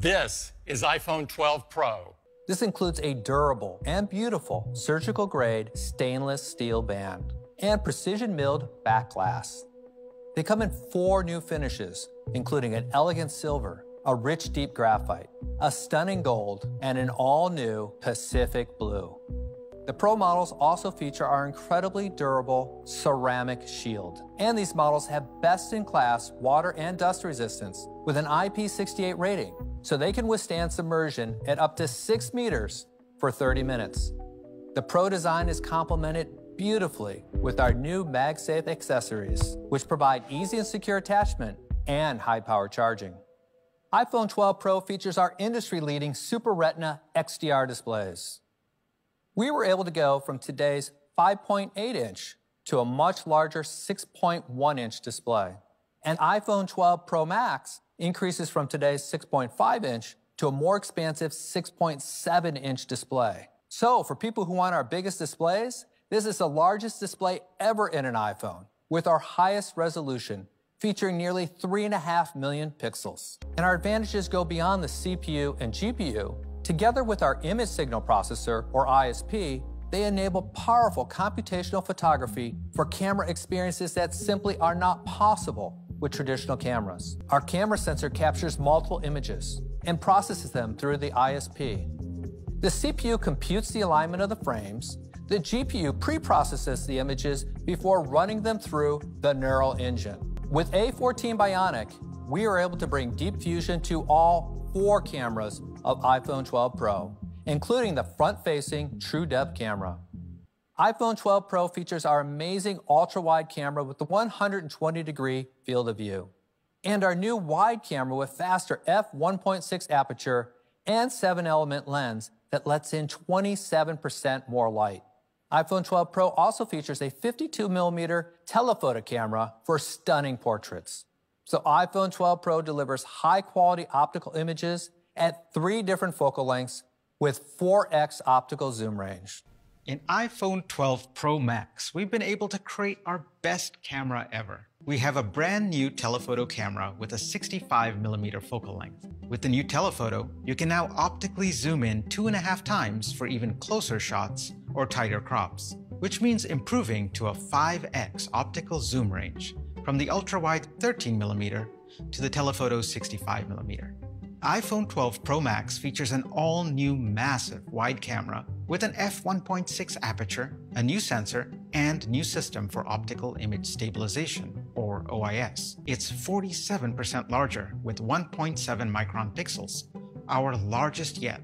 This is iPhone 12 Pro. This includes a durable and beautiful surgical grade stainless steel band and precision milled back glass. They come in four new finishes, including an elegant silver, a rich deep graphite, a stunning gold, and an all new Pacific blue. The Pro models also feature our incredibly durable ceramic shield. And these models have best in class water and dust resistance with an IP68 rating, so they can withstand submersion at up to 6 meters for 30 minutes. The Pro design is complemented beautifully with our new MagSafe accessories, which provide easy and secure attachment and high power charging. iPhone 12 Pro features our industry leading Super Retina XDR displays we were able to go from today's 5.8 inch to a much larger 6.1 inch display. And iPhone 12 Pro Max increases from today's 6.5 inch to a more expansive 6.7 inch display. So for people who want our biggest displays, this is the largest display ever in an iPhone with our highest resolution featuring nearly 3.5 million pixels. And our advantages go beyond the CPU and GPU Together with our image signal processor, or ISP, they enable powerful computational photography for camera experiences that simply are not possible with traditional cameras. Our camera sensor captures multiple images and processes them through the ISP. The CPU computes the alignment of the frames, the GPU pre-processes the images before running them through the neural engine. With A14 Bionic, we are able to bring deep fusion to all four cameras of iPhone 12 Pro, including the front-facing true depth camera. iPhone 12 Pro features our amazing ultra-wide camera with the 120 degree field of view, and our new wide camera with faster f1.6 aperture and 7 element lens that lets in 27% more light. iPhone 12 Pro also features a 52 millimeter telephoto camera for stunning portraits. So iPhone 12 Pro delivers high quality optical images at three different focal lengths with 4x optical zoom range. In iPhone 12 Pro Max, we've been able to create our best camera ever. We have a brand new telephoto camera with a 65 millimeter focal length. With the new telephoto, you can now optically zoom in two and a half times for even closer shots or tighter crops, which means improving to a 5x optical zoom range from the ultra-wide 13mm to the telephoto 65mm. iPhone 12 Pro Max features an all-new massive wide camera with an f1.6 aperture, a new sensor, and new system for optical image stabilization, or OIS. It's 47% larger with 1.7 micron pixels, our largest yet.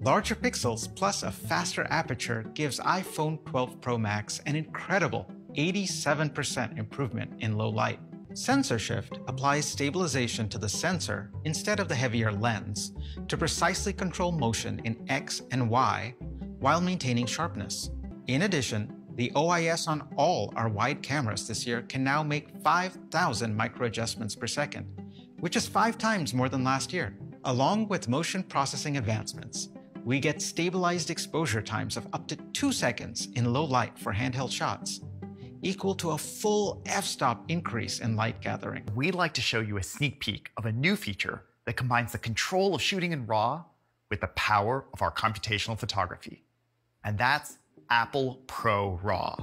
Larger pixels plus a faster aperture gives iPhone 12 Pro Max an incredible 87% improvement in low light. Sensor shift applies stabilization to the sensor instead of the heavier lens to precisely control motion in X and Y while maintaining sharpness. In addition, the OIS on all our wide cameras this year can now make 5,000 micro adjustments per second, which is five times more than last year. Along with motion processing advancements, we get stabilized exposure times of up to two seconds in low light for handheld shots equal to a full f-stop increase in light gathering. We'd like to show you a sneak peek of a new feature that combines the control of shooting in RAW with the power of our computational photography. And that's Apple Pro RAW.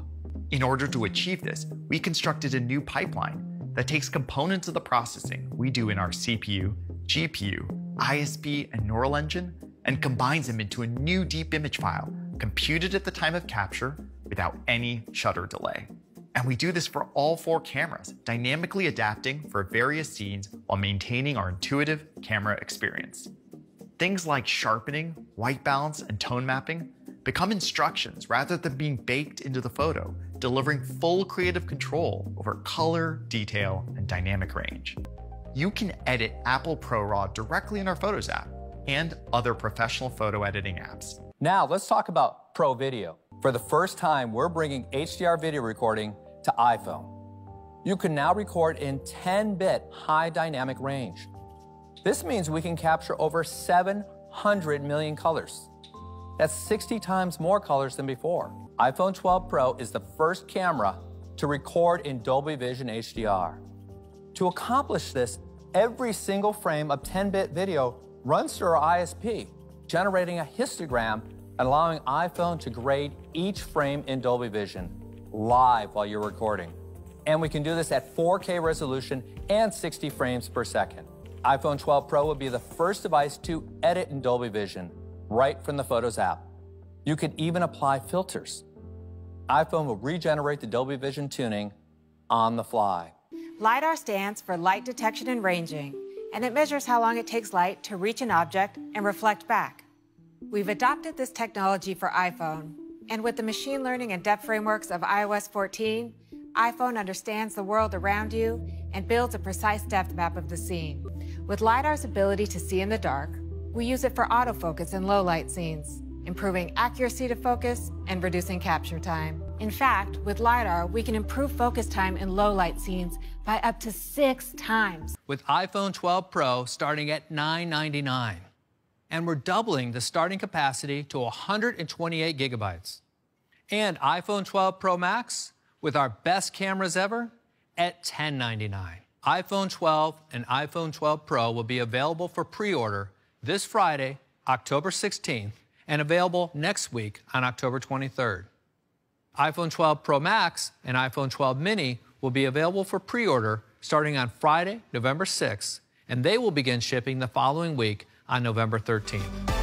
In order to achieve this, we constructed a new pipeline that takes components of the processing we do in our CPU, GPU, ISP, and Neural Engine and combines them into a new deep image file computed at the time of capture without any shutter delay. And we do this for all four cameras, dynamically adapting for various scenes while maintaining our intuitive camera experience. Things like sharpening, white balance, and tone mapping become instructions rather than being baked into the photo, delivering full creative control over color, detail, and dynamic range. You can edit Apple ProRAW directly in our Photos app and other professional photo editing apps. Now let's talk about Pro Video. For the first time, we're bringing HDR video recording to iPhone. You can now record in 10-bit high dynamic range. This means we can capture over 700 million colors. That's 60 times more colors than before. iPhone 12 Pro is the first camera to record in Dolby Vision HDR. To accomplish this, every single frame of 10-bit video runs through our ISP, generating a histogram allowing iPhone to grade each frame in Dolby Vision live while you're recording. And we can do this at 4K resolution and 60 frames per second. iPhone 12 Pro will be the first device to edit in Dolby Vision right from the Photos app. You can even apply filters. iPhone will regenerate the Dolby Vision tuning on the fly. LiDAR stands for light detection and ranging, and it measures how long it takes light to reach an object and reflect back. We've adopted this technology for iPhone, and with the machine learning and depth frameworks of iOS 14, iPhone understands the world around you and builds a precise depth map of the scene. With LiDAR's ability to see in the dark, we use it for autofocus in low light scenes, improving accuracy to focus and reducing capture time. In fact, with LiDAR, we can improve focus time in low light scenes by up to six times. With iPhone 12 Pro starting at $999. And we're doubling the starting capacity to 128 gigabytes. And iPhone 12 Pro Max with our best cameras ever at 1099. iPhone 12 and iPhone 12 Pro will be available for pre order this Friday, October 16th, and available next week on October 23rd. iPhone 12 Pro Max and iPhone 12 Mini will be available for pre order starting on Friday, November 6th, and they will begin shipping the following week on November 13th.